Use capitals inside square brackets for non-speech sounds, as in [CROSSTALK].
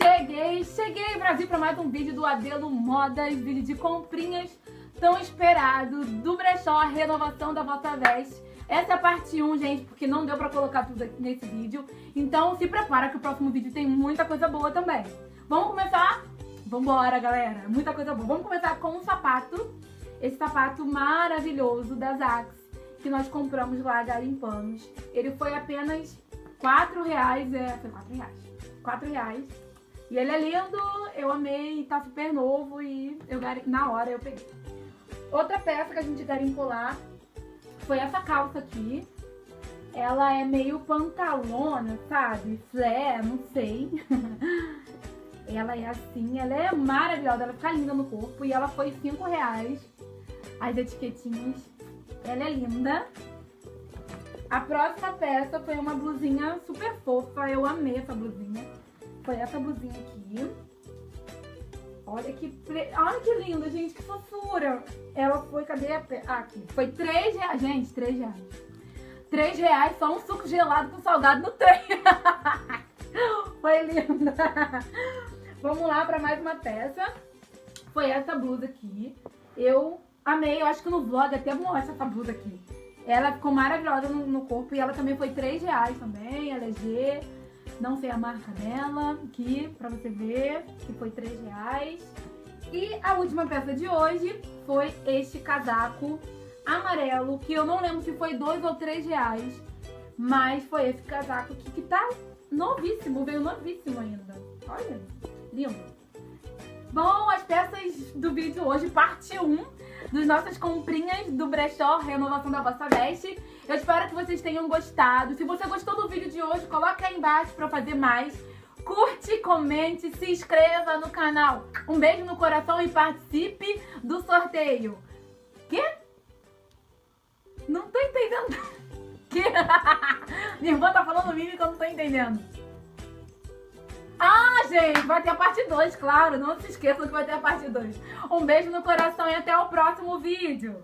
Cheguei, cheguei Brasil para mais um vídeo do Adelo Modas, vídeo de comprinhas tão esperado do brechó Renovação da Vossa Veste. Essa é a parte 1, gente, porque não deu pra colocar tudo aqui nesse vídeo. Então se prepara que o próximo vídeo tem muita coisa boa também. Vamos começar? Vambora, galera. Muita coisa boa. Vamos começar com um sapato. Esse sapato maravilhoso da Zax, que nós compramos lá garimpamos. Ele foi apenas 4 reais, é, foi 4 reais. 4 reais. E ele é lindo, eu amei, tá super novo e eu na hora eu peguei. Outra peça que a gente garimpou lá foi essa calça aqui. Ela é meio pantalona, sabe? Flare, não sei. [LAUGHS] ela é assim, ela é maravilhosa, ela fica linda no corpo. E ela foi 5 reais. As etiquetinhas. Ela é linda. A próxima peça foi uma blusinha super fofa. Eu amei essa blusinha. Foi essa blusinha aqui. Olha que, pre... Olha que linda, gente, que fofura. Ela foi, cadê a pe... ah, aqui. Foi 3 reais, gente, 3 reais. 3 reais, só um suco gelado com salgado no trem. [LAUGHS] foi linda. Vamos lá para mais uma peça. Foi essa blusa aqui. Eu amei, eu acho que no vlog até mostra essa blusa aqui. Ela ficou maravilhosa no, no corpo e ela também foi 3 reais também, ela é G. Não sei a marca dela, aqui pra você ver, que foi 3 reais. E a última peça de hoje foi este casaco amarelo, que eu não lembro se foi 2 ou 3 reais. Mas foi esse casaco aqui que tá novíssimo, veio novíssimo ainda. Olha, lindo. Bom, as peças do vídeo hoje, parte 1 dos nossas comprinhas do brechó Renovação da Vossa Veste. Eu espero que vocês tenham gostado. Se você gostou do vídeo de hoje, coloque aí embaixo pra fazer mais. Curte, comente, se inscreva no canal. Um beijo no coração e participe do sorteio. Quê? Não tô entendendo. [LAUGHS] Que? Minha irmã tá falando mímica, eu não tô entendendo. Gente, vai ter a parte 2, claro. Não se esqueçam que vai ter a parte 2. Um beijo no coração e até o próximo vídeo.